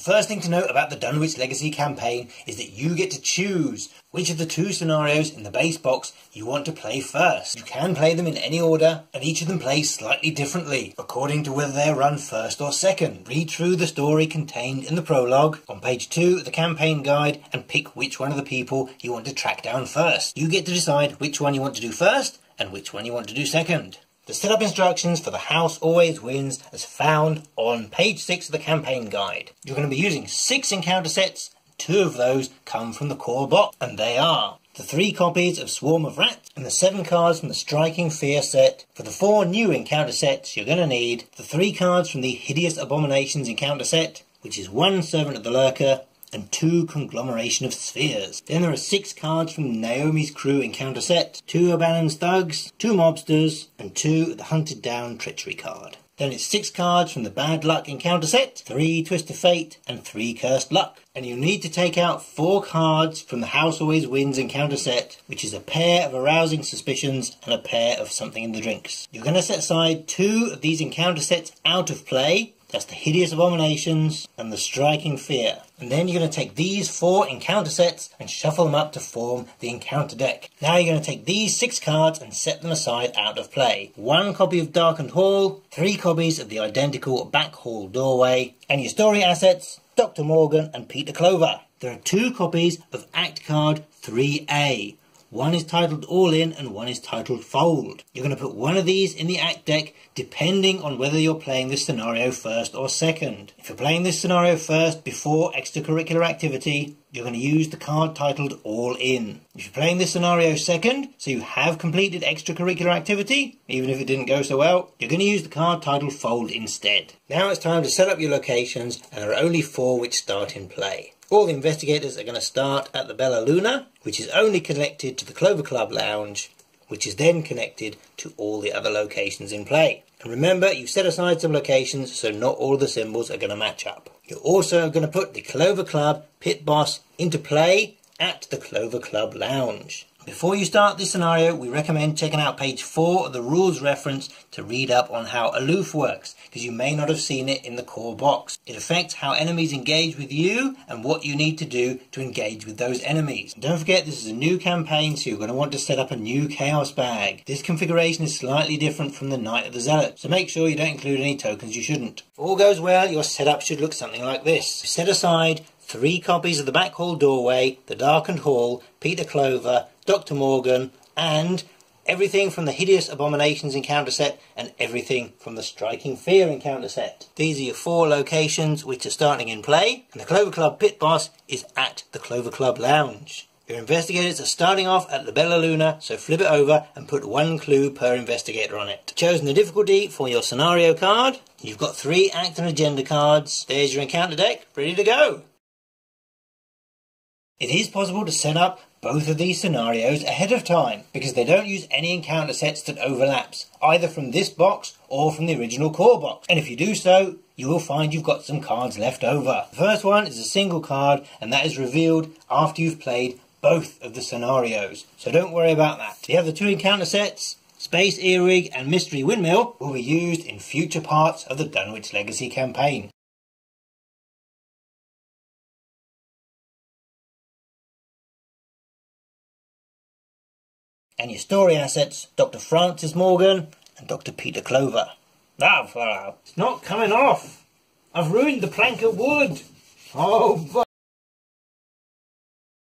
The first thing to note about the Dunwich Legacy campaign is that you get to choose which of the two scenarios in the base box you want to play first. You can play them in any order, and each of them plays slightly differently, according to whether they're run first or second. Read through the story contained in the prologue on page 2 of the campaign guide and pick which one of the people you want to track down first. You get to decide which one you want to do first and which one you want to do second. The setup instructions for the house always wins as found on page 6 of the campaign guide. You're going to be using 6 encounter sets, two of those come from the core box, and they are the three copies of Swarm of Rats and the seven cards from the Striking Fear set. For the four new encounter sets, you're going to need the three cards from the Hideous Abominations encounter set, which is one Servant of the Lurker, and two Conglomeration of Spheres. Then there are six cards from Naomi's Crew encounter set, two O'Bannion's Thugs, two Mobsters, and two the Hunted Down Treachery card. Then it's six cards from the Bad Luck encounter set, three Twist of Fate, and three Cursed Luck. And you need to take out four cards from the House Always Wins encounter set, which is a pair of Arousing Suspicions and a pair of Something in the Drinks. You're going to set aside two of these encounter sets out of play, that's the Hideous Abominations and the Striking Fear. And then you're going to take these four encounter sets and shuffle them up to form the encounter deck. Now you're going to take these six cards and set them aside out of play. One copy of Darkened Hall, three copies of the identical Back Hall Doorway, and your story assets, Dr. Morgan and Peter Clover. There are two copies of Act Card 3A, one is titled All In and one is titled Fold. You're going to put one of these in the act deck depending on whether you're playing this scenario first or second. If you're playing this scenario first before extracurricular activity, you're going to use the card titled All In. If you're playing this scenario second, so you have completed extracurricular activity, even if it didn't go so well, you're going to use the card titled Fold instead. Now it's time to set up your locations, and there are only four which start in play. All the investigators are going to start at the Bella Luna, which is only connected to the Clover Club Lounge, which is then connected to all the other locations in play. And remember, you've set aside some locations, so not all the symbols are going to match up. You're also going to put the Clover Club Pit Boss into play at the Clover Club Lounge. Before you start this scenario, we recommend checking out page 4 of the rules reference to read up on how aloof works, because you may not have seen it in the core box. It affects how enemies engage with you and what you need to do to engage with those enemies. don't forget this is a new campaign, so you're going to want to set up a new Chaos bag. This configuration is slightly different from the Night of the Zealot, so make sure you don't include any tokens you shouldn't. If all goes well, your setup should look something like this. Set aside three copies of the back hall doorway, the darkened hall, Peter Clover, Dr. Morgan, and everything from the Hideous Abominations encounter set and everything from the Striking Fear encounter set. These are your four locations which are starting in play, and the Clover Club pit boss is at the Clover Club Lounge. Your investigators are starting off at the Bella Luna, so flip it over and put one clue per investigator on it. Chosen the difficulty for your scenario card. You've got three act and agenda cards. There's your encounter deck, ready to go. It is possible to set up both of these scenarios ahead of time because they don't use any encounter sets that overlaps, either from this box or from the original core box. And if you do so, you will find you've got some cards left over. The first one is a single card and that is revealed after you've played both of the scenarios. So don't worry about that. The other two encounter sets, Space Earwig and Mystery Windmill, will be used in future parts of the Dunwich Legacy campaign. And your story assets, Dr. Francis Morgan and Dr. Peter Clover. Ah, now, fellow, it's not coming off. I've ruined the plank of wood. Oh,